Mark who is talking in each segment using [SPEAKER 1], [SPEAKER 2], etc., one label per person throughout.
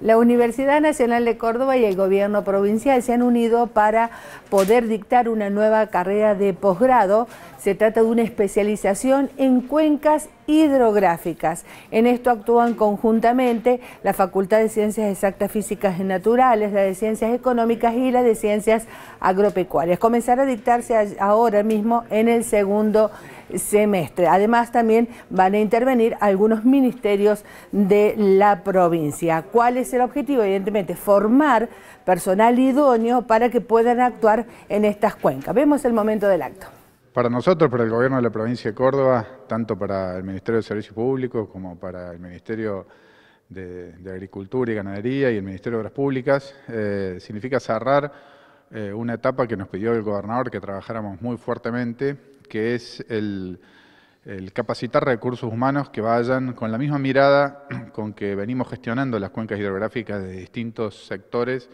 [SPEAKER 1] La Universidad Nacional de Córdoba y el gobierno provincial se han unido para poder dictar una nueva carrera de posgrado. Se trata de una especialización en cuencas hidrográficas. En esto actúan conjuntamente la Facultad de Ciencias Exactas Físicas y Naturales, la de Ciencias Económicas y la de Ciencias Agropecuarias. Comenzará a dictarse ahora mismo en el segundo semestre. Además, también van a intervenir algunos ministerios de la provincia. ¿Cuál es el objetivo? Evidentemente, formar personal idóneo para que puedan actuar en estas cuencas. Vemos el momento del acto.
[SPEAKER 2] Para nosotros, para el gobierno de la provincia de Córdoba, tanto para el Ministerio de Servicios Públicos como para el Ministerio de, Agricultura y Ganadería y el Ministerio de Obras Públicas, eh, significa cerrar eh, una etapa que nos pidió el gobernador que trabajáramos muy fuertemente que es el, capacitar recursos humanos que vayan con la misma mirada con que venimos gestionando las cuencas hidrográficas de distintos sectores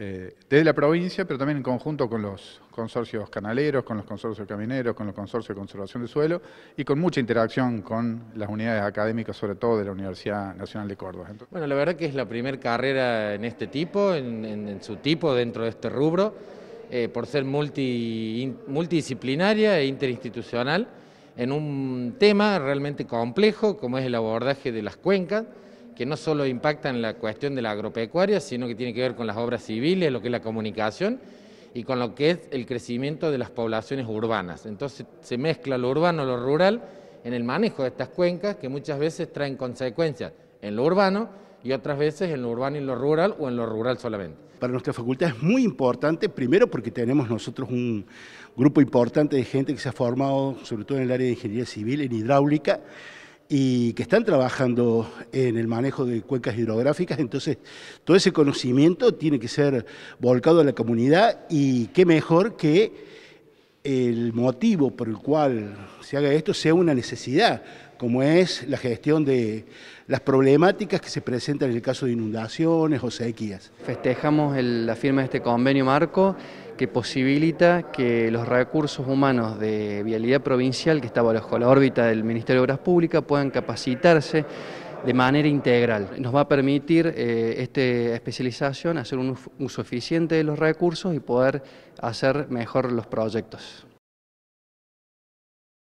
[SPEAKER 2] eh, desde la provincia, pero también en conjunto con los consorcios canaleros, con los consorcios camineros, con los consorcios de conservación de suelo y con mucha interacción con las unidades académicas, sobre todo de la Universidad Nacional de Córdoba.
[SPEAKER 3] bueno, la verdad que es la primera carrera en este tipo, en su tipo dentro de este rubro. Eh, por ser multidisciplinaria e interinstitucional en un tema realmente complejo como es el abordaje de las cuencas, que no solo impacta en la cuestión de la agropecuaria, sino que tiene que ver con las obras civiles, lo que es la comunicación y con lo que es el crecimiento de las poblaciones urbanas. Entonces se mezcla lo urbano, lo rural en el manejo de estas cuencas que muchas veces traen consecuencias en lo urbano y otras veces en lo urbano y lo rural o en lo rural solamente
[SPEAKER 4] para nuestra facultad es muy importante, primero porque tenemos nosotros un grupo importante de gente que se ha formado, sobre todo en el área de ingeniería civil, en hidráulica, y que están trabajando en el manejo de cuencas hidrográficas, entonces todo ese conocimiento tiene que ser volcado a la comunidad y qué mejor que el motivo por el cual se haga esto sea una necesidad, como es la gestión de las problemáticas que se presentan en el caso de inundaciones o sequías.
[SPEAKER 5] Festejamos la firma de este convenio marco que posibilita que los recursos humanos de vialidad provincial que está bajo la órbita del Ministerio de Obras Públicas puedan capacitarse de manera integral. Nos va a permitir eh, esta especialización hacer un uso eficiente de los recursos y poder hacer mejor los proyectos.